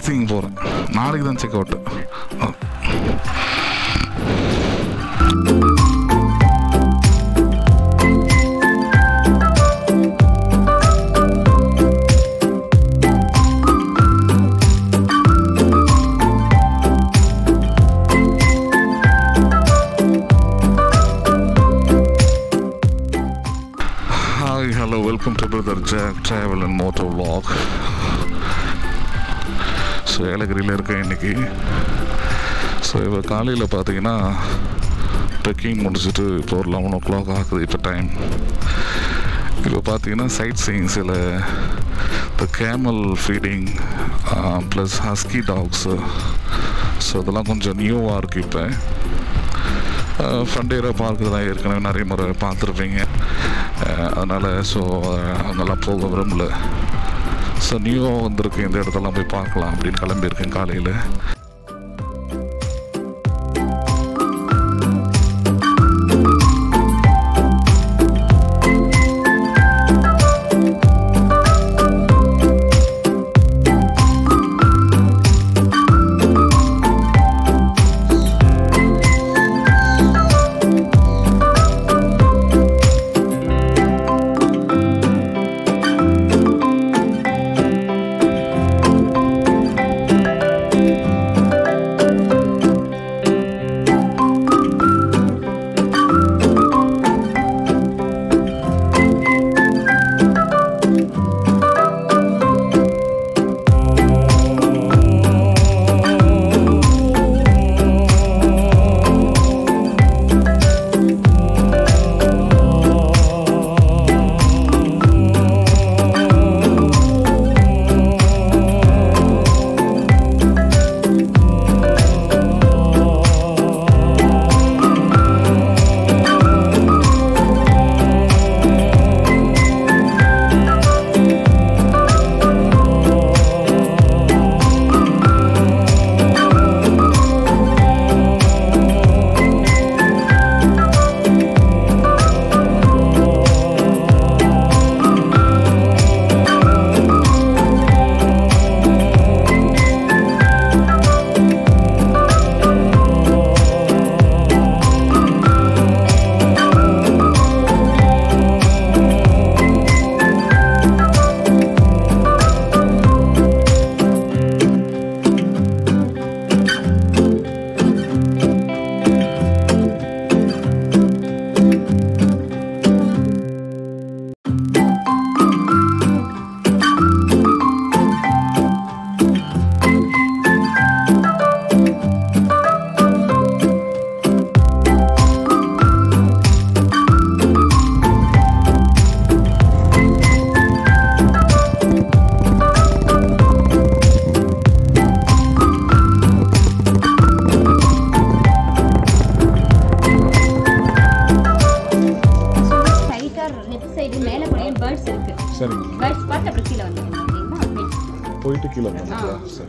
இல்லை இல்லை இல்லை சைட் சீயிங் போகிறேன் நாளைக்கு தான் check out hi hello welcome to brother Jack travel and moto vlog So ஏலகிரியில் இருக்கேன் இன்னைக்கு. ஸோ இப்போ காலையில் பார்த்தீங்கன்னா ட்ரெக்கிங் முடிச்சுட்டு இப்போ ஒரு லெவன் ஓ கிளாக் ஆகுது இப்போ டைம் இப்போ பார்த்தீங்கன்னா சைட் சீயிங் சில இந்த camel feeding plus husky dogs so அதெல்லாம் கொஞ்சம் நியூவாக இருக்குது இப்போ. ஃப்ரண்டேரை பார்க்கு தான் ஏற்கனவே நிறைய முறை பார்த்துருப்பீங்க. அதனால் ஸோ அங்கெல்லாம் போக விரும்பலை. ஸோ நியூவாக வந்திருக்கு இந்த இடத்தெல்லாம் போய் பார்க்கலாம் அப்படின்னு கிளம்பியிருக்கேன் காலையில். 느낌만 나는 거 없어요.